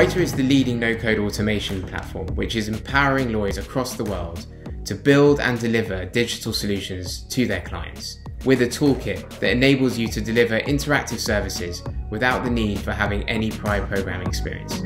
BRYTER is the leading no code automation platform which is empowering lawyers across the world to build and deliver digital solutions to their clients with a toolkit that enables you to deliver interactive services without the need for having any prior programming experience.